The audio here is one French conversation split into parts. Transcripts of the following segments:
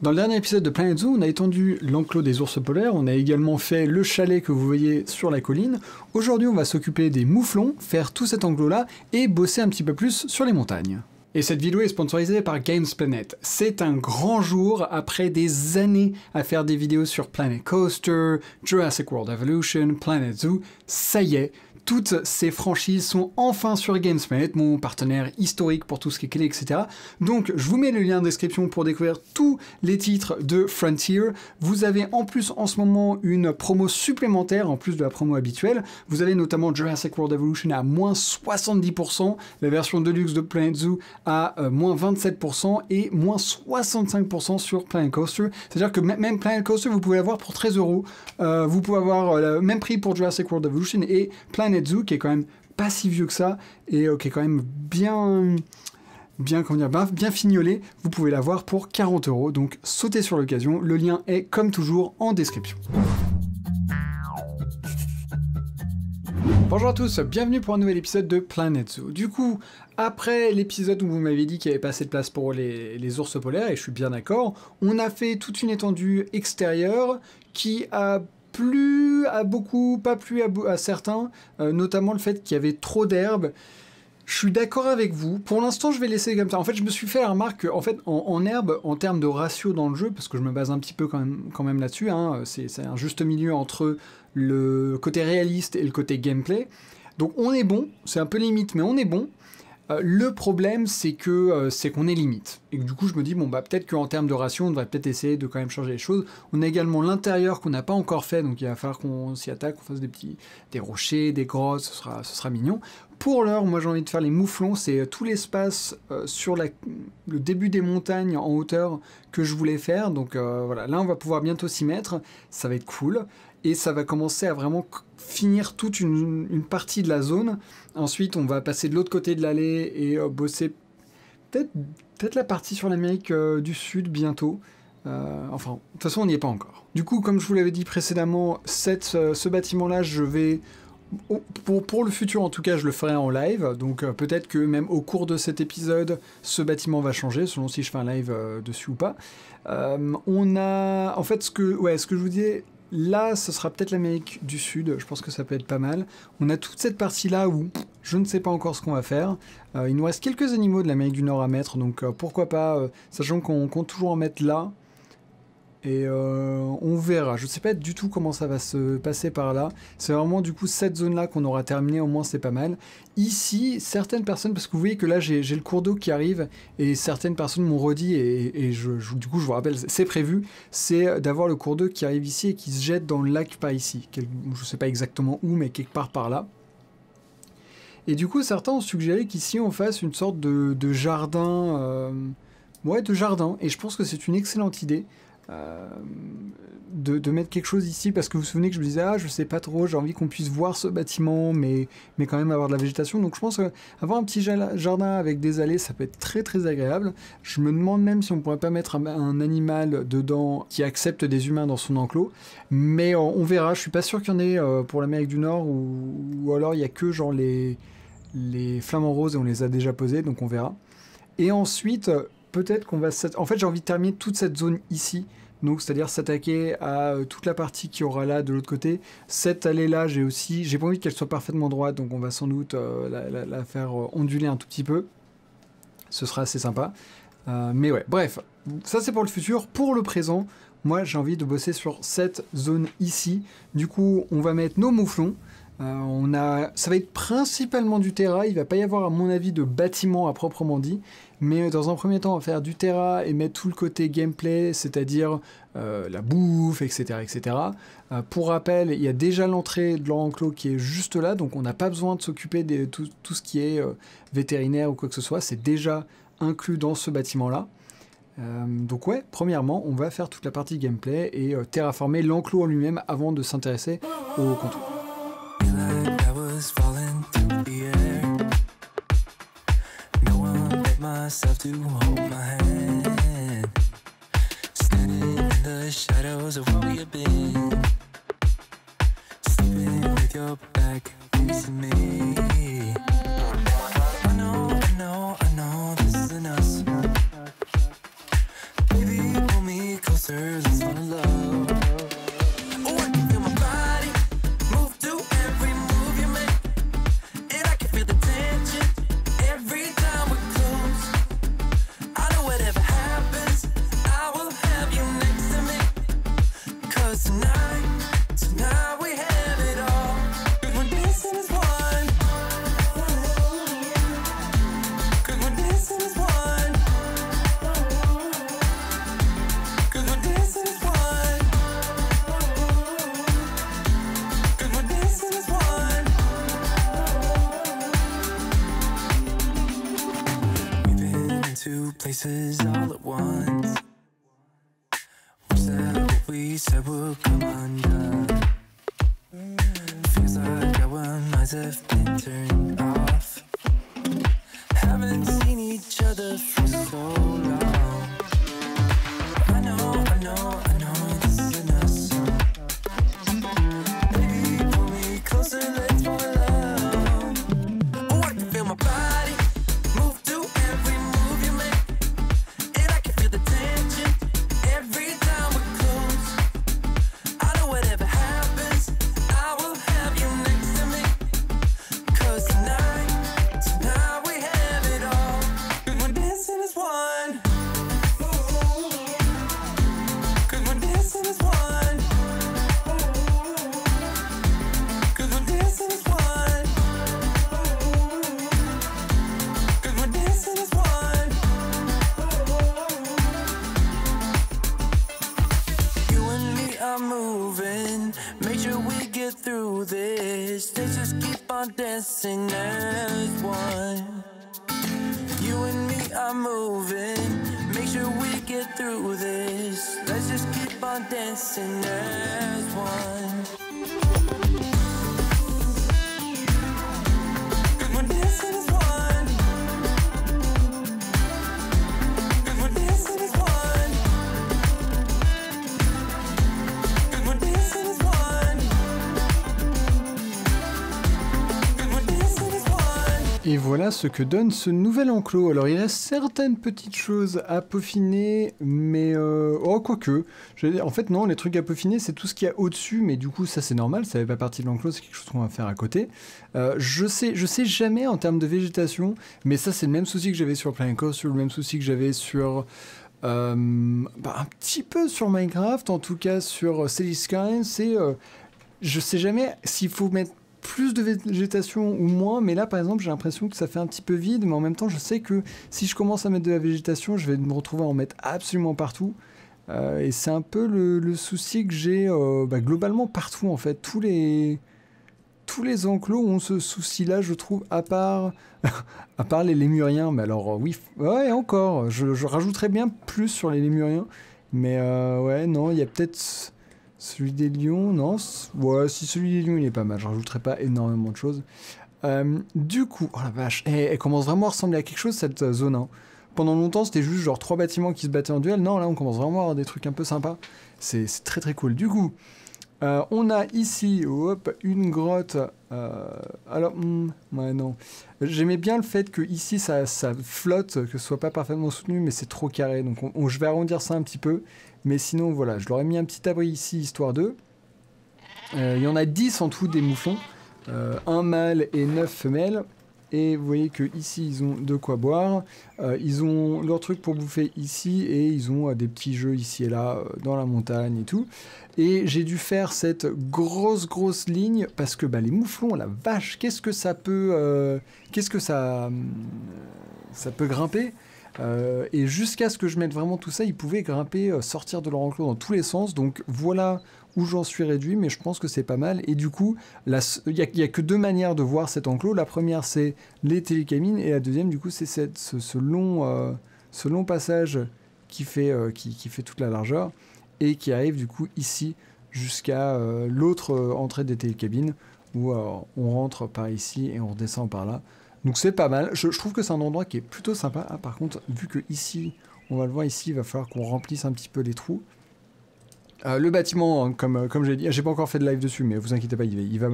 Dans le dernier épisode de Planet Zoo, on a étendu l'enclos des ours polaires, on a également fait le chalet que vous voyez sur la colline. Aujourd'hui, on va s'occuper des mouflons, faire tout cet enclos-là et bosser un petit peu plus sur les montagnes. Et cette vidéo est sponsorisée par Games Planet. C'est un grand jour après des années à faire des vidéos sur Planet Coaster, Jurassic World Evolution, Planet Zoo. Ça y est, toutes ces franchises sont enfin sur GamesPlanet, mon partenaire historique pour tout ce qui est clé, etc. Donc je vous mets le lien en description pour découvrir tous les titres de Frontier. Vous avez en plus en ce moment une promo supplémentaire en plus de la promo habituelle. Vous avez notamment Jurassic World Evolution à moins 70%, la version Deluxe de Planet Zoo à euh, moins 27% et moins 65% sur Planet Coaster. C'est-à-dire que même Planet Coaster, vous pouvez l'avoir pour 13 euros. Euh, vous pouvez avoir euh, le même prix pour Jurassic World Evolution et Planet Zoo, qui est quand même pas si vieux que ça, et euh, qui est quand même bien, bien, comment dire, bien, fignolé, vous pouvez l'avoir pour 40 euros. Donc sautez sur l'occasion, le lien est comme toujours en description. Bonjour à tous, bienvenue pour un nouvel épisode de Planet Zoo. Du coup, après l'épisode où vous m'avez dit qu'il n'y avait pas assez de place pour les, les, ours polaires, et je suis bien d'accord, on a fait toute une étendue extérieure qui a plu à beaucoup, pas plu à, certains, euh, notamment le fait qu'il y avait trop d'herbe. Je suis d'accord avec vous. Pour l'instant, je vais laisser comme ça. En fait, je me suis fait la remarque qu'en fait, en, herbe, en termes de ratio dans le jeu, parce que je me base un petit peu quand même, quand même là-dessus, hein, c'est un juste milieu entre le côté réaliste et le côté gameplay. Donc on est bon, c'est un peu limite, mais on est bon. Euh, le problème, c'est que euh, c'est qu'on est limite. Et du coup, je me dis, bon, bah, peut-être qu'en termes de ration, on devrait peut-être essayer de quand même changer les choses. On a également l'intérieur qu'on n'a pas encore fait, donc il va falloir qu'on s'y attaque, qu'on fasse des petits des rochers, des grosses, ce sera, ce sera mignon. Pour l'heure, moi j'ai envie de faire les mouflons, c'est euh, tout l'espace sur le début des montagnes en hauteur que je voulais faire. Donc voilà, là on va pouvoir bientôt s'y mettre, ça va être cool et ça va commencer à vraiment finir toute une, partie de la zone. Ensuite, on va passer de l'autre côté de l'allée et euh, bosser peut-être peut la partie sur l'Amérique euh, du Sud bientôt. Euh, enfin, de toute façon, on n'y est pas encore. Du coup, comme je vous l'avais dit précédemment, ce bâtiment-là, je vais pour, pour, le futur, en tout cas, je le ferai en live. Donc peut-être que même au cours de cet épisode, ce bâtiment va changer, selon si je fais un live dessus ou pas. on a, en fait, ce que, ouais, ce que je vous disais, Là, ce sera peut-être l'Amérique du Sud, je pense que ça peut être pas mal. On a toute cette partie-là où je ne sais pas encore ce qu'on va faire. Euh, il nous reste quelques animaux de l'Amérique du Nord à mettre, donc euh, pourquoi pas, euh, sachant qu'on compte toujours en mettre là. Et euh, on verra. Je ne sais pas du tout comment ça va se passer par là. C'est vraiment du coup cette zone-là qu'on aura terminé. Au moins c'est pas mal. Ici, certaines personnes, parce que vous voyez que là j'ai le cours d'eau qui arrive et certaines personnes m'ont redit et, je, du coup je vous rappelle, c'est prévu, c'est d'avoir le cours d'eau qui arrive ici et qui se jette dans le lac par ici. je ne sais pas exactement où, mais quelque part par là. Et du coup, certains ont suggéré qu'ici on fasse une sorte de, jardin. Euh, ouais, de jardin. Et je pense que c'est une excellente idée. Euh, de, mettre quelque chose ici parce que vous vous souvenez que je me disais ah je sais pas trop j'ai envie qu'on puisse voir ce bâtiment mais, mais quand même avoir de la végétation. Donc je pense avoir un petit jardin avec des allées ça peut être très très agréable. Je me demande même si on pourrait pas mettre un, animal dedans qui accepte des humains dans son enclos. Mais on, verra. Je suis pas sûr qu'il y en ait euh, pour l'Amérique du Nord ou, alors il y a que genre les les flamants roses et on les a déjà posés donc on verra. Et ensuite peut-être qu'on va... En fait, j'ai envie de terminer toute cette zone ici. Donc, c'est-à-dire s'attaquer à euh, toute la partie qui aura là de l'autre côté. Cette allée-là, j'ai aussi... J'ai pas envie qu'elle soit parfaitement droite, donc on va sans doute euh, la, faire euh, onduler un tout petit peu. Ce sera assez sympa. mais ouais, bref. Ça, c'est pour le futur. Pour le présent, moi, j'ai envie de bosser sur cette zone ici. Du coup, on va mettre nos mouflons. On a, ça va être principalement du terrain. Il va pas y avoir, à mon avis, de bâtiment à proprement dit. Mais dans un premier temps, on va faire du Terra et mettre tout le côté gameplay, c'est-à-dire euh, la bouffe, etc. etc. Euh, pour rappel, il y a déjà l'entrée de l'enclos qui est juste là, donc on n'a pas besoin de s'occuper de tout, ce qui est euh, vétérinaire ou quoi que ce soit, c'est déjà inclus dans ce bâtiment-là. donc ouais, premièrement, on va faire toute la partie gameplay et terraformer l'enclos en lui-même avant de s'intéresser au contour. Myself to hold my hand. Standing in the shadows of where we have been. Sleeping with your back facing me. Places all at once. Wish that what we said would come Et voilà ce que donne ce nouvel enclos. Alors il reste certaines petites choses à peaufiner, mais euh... oh quoique. En fait non, les trucs à peaufiner c'est tout ce qu'il y a au-dessus, mais du coup ça c'est normal, ça fait pas partie de l'enclos, c'est quelque chose qu'on va faire à côté. Euh, je sais, je sais jamais en termes de végétation, mais ça c'est le même souci que j'avais sur Planet Coaster, le même souci que j'avais sur euh, bah, un petit peu sur Minecraft, en tout cas sur Skyline, c'est euh, je sais jamais s'il faut mettre plus de végétation ou moins, mais là par exemple j'ai l'impression que ça fait un petit peu vide, mais en même temps je sais que si je commence à mettre de la végétation, je vais me retrouver à en mettre absolument partout. Euh, et c'est un peu le, souci que j'ai euh, bah, globalement partout en fait. Tous les, enclos ont ce souci-là, je trouve, à part, à part les lémuriens. Mais alors, oui, ouais, encore. Je, je rajouterais bien plus sur les lémuriens. Mais euh, ouais, non, il y a peut-être celui des lions. Non, ouais, si celui des lions, il est pas mal. Je rajouterais pas énormément de choses. Euh, du coup, oh la vache, elle, elle commence vraiment à ressembler à quelque chose cette euh, zone. hein. Pendant longtemps, c'était juste genre trois bâtiments qui se battaient en duel. Non, là, on commence vraiment à avoir des trucs un peu sympas. C'est très très cool. Du coup, euh, on a ici hop, une grotte. alors, hmm, ouais, non. J'aimais bien le fait que ici ça, ça flotte, que ce soit pas parfaitement soutenu, mais c'est trop carré. Donc, on- on- je vais arrondir ça un petit peu. Mais sinon, voilà, je leur ai mis un petit abri ici, histoire d'eux. Euh, Il y en a 10 en tout des mouflons. Euh, un mâle et 9 femelles. Et vous voyez que ici ils ont de quoi boire. Euh, ils ont leur truc pour bouffer ici et ils ont des petits jeux ici et là dans la montagne et tout. Et j'ai dû faire cette grosse grosse ligne parce que bah, les mouflons, la vache, qu'est-ce que ça peut, qu'est-ce que ça, ça peut grimper? Euh, et jusqu'à ce que je mette vraiment tout ça, ils pouvaient grimper, euh, sortir de leur enclos dans tous les sens. Donc voilà où j'en suis réduit, mais je pense que c'est pas mal. Et du coup, il n'y a, que deux manières de voir cet enclos. La première, c'est les télécamines, et la deuxième, du coup, c'est ce, long, euh, ce long passage qui fait, qui, fait toute la largeur et qui arrive du coup ici jusqu'à l'autre entrée des télécabines où on rentre par ici et on redescend par là. Donc c'est pas mal. Je, trouve que c'est un endroit qui est plutôt sympa. Ah, par contre, vu que ici, on va le voir ici, il va falloir qu'on remplisse un petit peu les trous. Euh, le bâtiment, hein, comme, euh, comme j'ai dit, j'ai pas encore fait de live dessus, mais vous inquiétez pas, il va,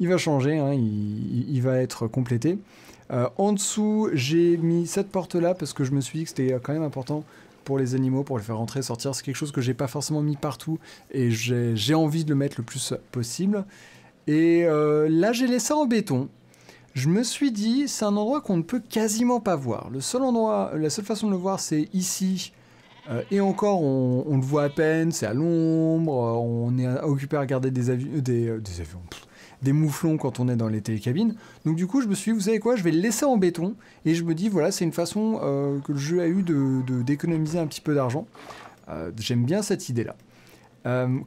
il va, changer, hein, il, va être complété. Euh, en dessous, j'ai mis cette porte-là parce que je me suis dit que c'était quand même important pour les animaux, pour les faire rentrer, sortir. C'est quelque chose que j'ai pas forcément mis partout et j'ai envie de le mettre le plus possible. Et là, j'ai laissé en béton. Je me suis dit, c'est un endroit qu'on ne peut quasiment pas voir. Le seul endroit, la seule façon de le voir, c'est ici. Euh, et encore, on, le voit à peine, c'est à l'ombre, euh, on est occupé à regarder des, euh, des, avions, des mouflons quand on est dans les télécabines. Donc du coup, je me suis dit, vous savez quoi, je vais le laisser en béton. Et je me dis, voilà, c'est une façon que le jeu a eu de- de- d'économiser un petit peu d'argent. J'aime bien cette idée-là.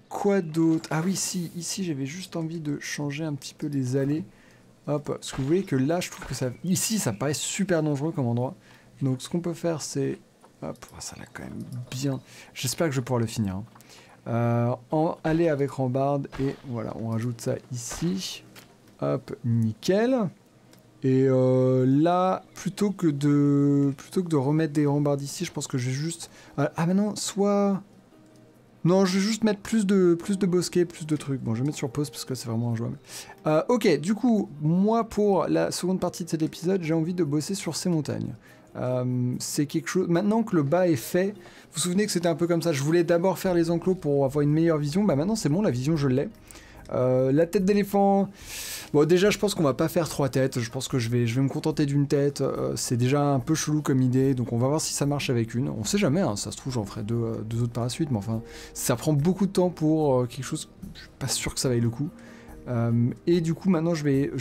Quoi d'autre? Ah oui, si, ici j'avais juste envie de changer un petit peu les allées. Hop, parce que vous voyez que là, je trouve que ça. Ici, ça paraît super dangereux comme endroit. Donc, ce qu'on peut faire, c'est. Hop, oh, ça l'a quand même bien. J'espère que je vais pouvoir le finir. hein. Euh, aller avec rambarde, et voilà, on rajoute ça ici. Hop, nickel. Et euh, là, plutôt que de plutôt que de remettre des rambardes ici, je pense que je vais juste. Ah, ah, mais non, soit. Non, je vais juste mettre plus de, plus de bosquets, plus de trucs. Bon, je vais mettre sur pause parce que c'est vraiment injouable. Euh, ok, du coup, moi, pour la seconde partie de cet épisode, j'ai envie de bosser sur ces montagnes. Euh, c'est quelque chose. Maintenant que le bas est fait, vous vous souvenez que c'était un peu comme ça. Je voulais d'abord faire les enclos pour avoir une meilleure vision. Bah maintenant, c'est bon, la vision, je l'ai. Euh, la tête d'éléphant. Bon, déjà, je pense qu'on va pas faire trois têtes. Je pense que je vais, me contenter d'une tête. Euh, c'est déjà un peu chelou comme idée, donc on va voir si ça marche avec une. On sait jamais, hein, ça se trouve, j'en ferai deux, euh, deux autres par la suite, mais enfin, ça prend beaucoup de temps pour quelque chose. Je suis pas sûr que ça vaille le coup. Et du coup, maintenant, je vais,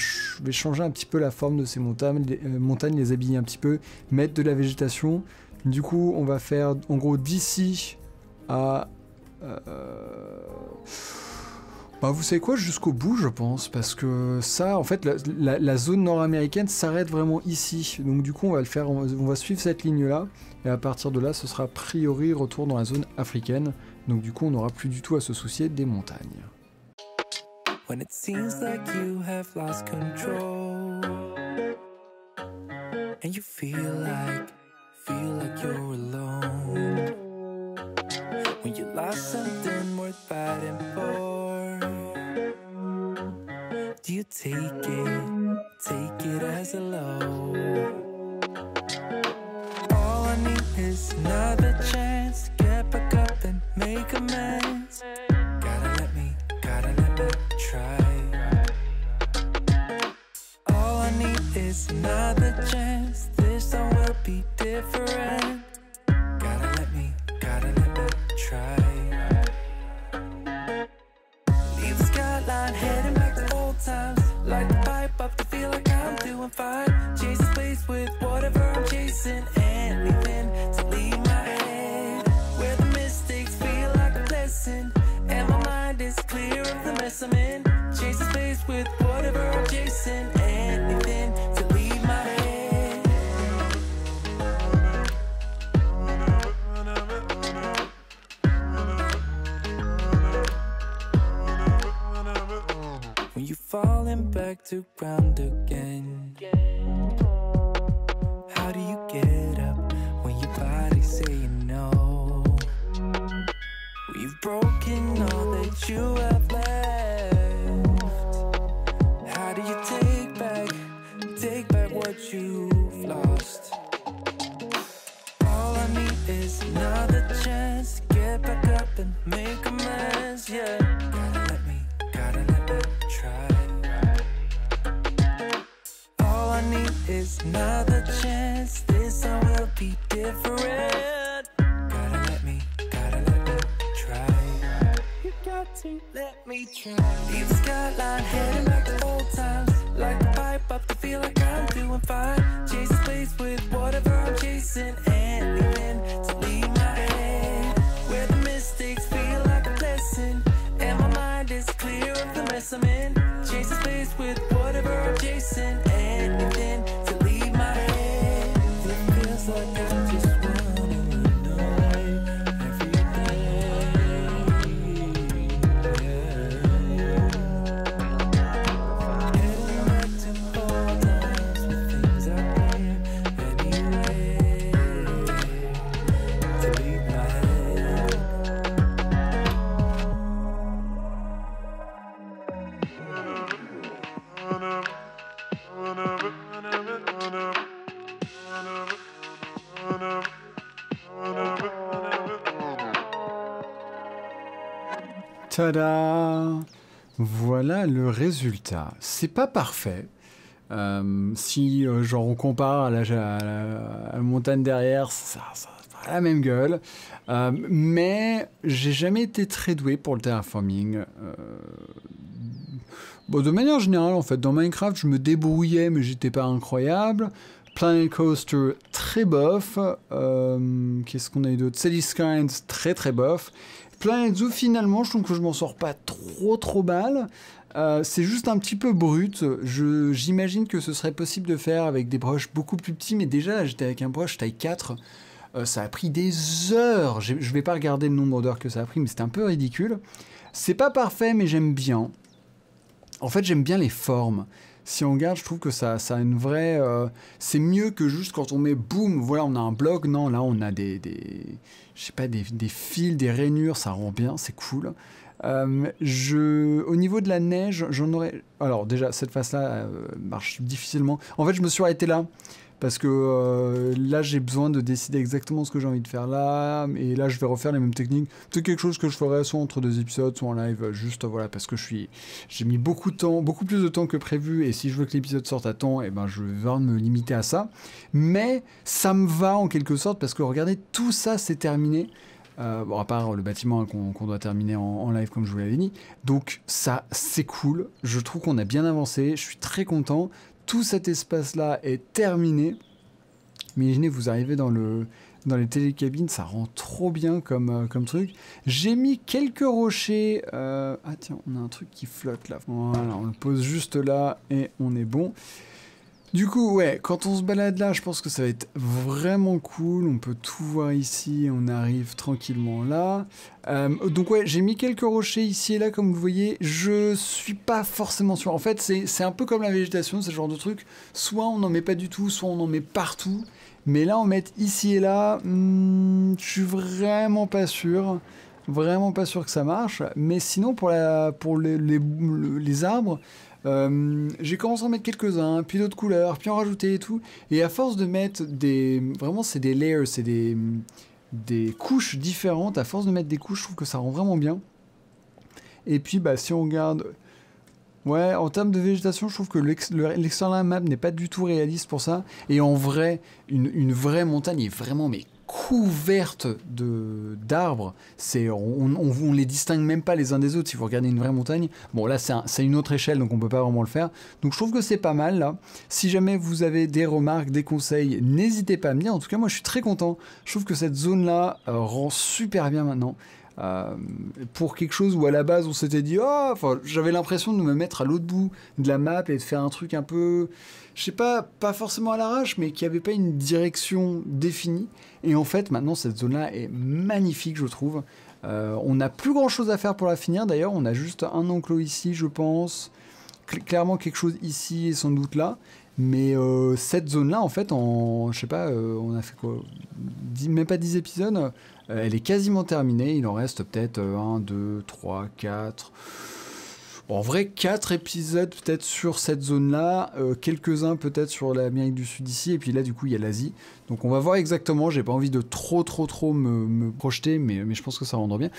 changer un petit peu la forme de ces montagnes, les, habiller un petit peu, mettre de la végétation. Du coup, on va faire en gros d'ici à. Bah, vous savez quoi, jusqu'au bout, je pense, parce que ça, en fait, la, zone nord-américaine s'arrête vraiment ici. Donc, du coup, on va le faire, on va, suivre cette ligne-là, et à partir de là, ce sera a priori retour dans la zone africaine. Donc, du coup, on n'aura plus du tout à se soucier des montagnes. When it seems like you have lost control And you feel like, feel like you're alone When you lost something you take it, take it as a low All I need is another chance to get back up and make amends Gotta let me, gotta let me try. All I need is another chance. This time will be different. Gotta let me, gotta let me try. Leave the skyline, to ground again. Another chance. This time will be different. Gotta let me, gotta let me try. You got to let me try. The skyline, heading Tada Voilà le résultat. C'est pas parfait. Euh, si euh, genre on compare à la, montagne derrière, ça, ça la même gueule. Euh, mais j'ai jamais été très doué pour le terraforming. Bon, de manière générale, en fait, dans Minecraft, je me débrouillais, mais j'étais pas incroyable. Planet Coaster, très bof. Qu'est-ce qu'on a eu d'autre? Skines, très très bof. Zoo, finalement, je trouve que je m'en sors pas trop trop mal. Euh, c'est juste un petit peu brut. J'imagine que ce serait possible de faire avec des brushes beaucoup plus petits, mais déjà j'étais avec un brush taille 4. Euh, ça a pris des heures. Je vais pas regarder le nombre d'heures que ça a pris, mais c'était un peu ridicule. C'est pas parfait, mais j'aime bien. En fait, j'aime bien les formes. Si on regarde, je trouve que ça, ça a une vraie. euh, c'est mieux que juste quand on met boum, voilà, on a un bloc. Non, là, on a des, des je sais pas, des, des fils, des rainures, ça rend bien, c'est cool. Euh, je, au niveau de la neige, j'en aurais. Alors déjà, cette face-là euh, marche difficilement. En fait, je me suis arrêté là parce que euh, là, j'ai besoin de décider exactement ce que j'ai envie de faire là. Et là, je vais refaire les mêmes techniques. C'est quelque chose que je ferai soit entre deux épisodes, soit en live, juste voilà, parce que je suis, j'ai mis beaucoup de temps, beaucoup plus de temps que prévu. Et si je veux que l'épisode sorte à temps, et ben, je vais me limiter à ça. Mais ça me va en quelque sorte parce que regardez, tout ça, c'est terminé. Euh, bon, à part le bâtiment hein, qu'on qu'on doit terminer en, en live comme je vous l'avais dit. Donc ça, c'est cool. Je trouve qu'on a bien avancé. Je suis très content. Tout cet espace-là est terminé. Imaginez, vous arrivez dans, le, dans les télécabines, ça rend trop bien comme, euh, comme truc. J'ai mis quelques rochers. euh, Ah tiens, on a un truc qui flotte là. Voilà, on le pose juste là et on est bon. Du coup, ouais, quand on se balade là, je pense que ça va être vraiment cool. On peut tout voir ici, on arrive tranquillement là. Euh, donc ouais, j'ai mis quelques rochers ici et là, comme vous voyez. Je suis pas forcément sûr. En fait, c'est un peu comme la végétation, le genre de truc. Soit on n'en met pas du tout, soit on en met partout. Mais là, en mettre ici et là, hmm, je suis vraiment pas sûr. Vraiment pas sûr que ça marche. Mais sinon, pour, la, pour les arbres, euh, j'ai commencé à en mettre quelques-uns, puis d'autres couleurs, puis en rajouter et tout. Et à force de mettre des. Vraiment, c'est des layers, c'est des, des couches différentes. À force de mettre des couches, je trouve que ça rend vraiment bien. Et puis, bah, si on regarde. Ouais, en termes de végétation, je trouve que l'ex- le- l'external map n'est pas du tout réaliste pour ça. Et en vrai, une, une vraie montagne est vraiment mais couverte de d'arbres. C'est on, on, les distingue même pas les uns des autres. Si vous regardez une vraie montagne, bon là c'est un- une autre échelle, donc on peut pas vraiment le faire. Donc je trouve que c'est pas mal là. Si jamais vous avez des remarques, des conseils, n'hésitez pas à me dire. En tout cas, moi je suis très content. Je trouve que cette zone là rend super bien maintenant. Euh, pour quelque chose où à la base on s'était dit oh j'avais l'impression de me mettre à l'autre bout de la map et de faire un truc un peu je sais pas pas forcément à l'arrache mais qui avait pas une direction définie. Et en fait maintenant cette zone là est magnifique je trouve. Euh, on n'a plus grand chose à faire pour la finir. D'ailleurs on a juste un enclos ici je pense. Cl- clairement quelque chose ici et sans doute là. Mais euh, cette zone là en fait en je sais pas on a fait quoi même pas 10 épisodes elle est quasiment terminée. Il en reste peut-être 1, 2, 3, 4. En vrai, 4 épisodes peut-être sur cette zone-là, euh, quelques-uns peut-être sur l'Amérique du Sud ici, et puis là, du coup, il y a l'Asie. Donc on va voir exactement. J'ai pas envie de trop, trop, trop me, projeter, mais, je pense que ça rendra bien.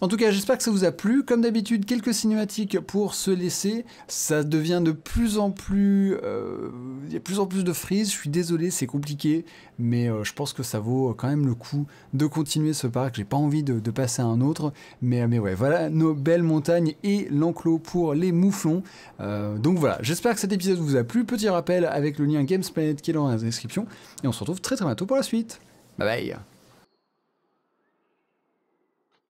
En tout cas, j'espère que ça vous a plu. Comme d'habitude, quelques cinématiques pour se laisser. Ça devient de plus en plus. euh, Il y a plus en plus de frises. Je suis désolé, c'est compliqué, mais euh, je pense que ça vaut quand même le coup de continuer ce parc. J'ai pas envie de, passer à un autre, mais, mais ouais, voilà nos belles montagnes et l'enclos pour les mouflons. Euh, donc voilà, j'espère que cet épisode vous a plu. Petit rappel avec le lien Games Planet qui est dans la description, et on se retrouve très très bientôt pour la suite. Bye bye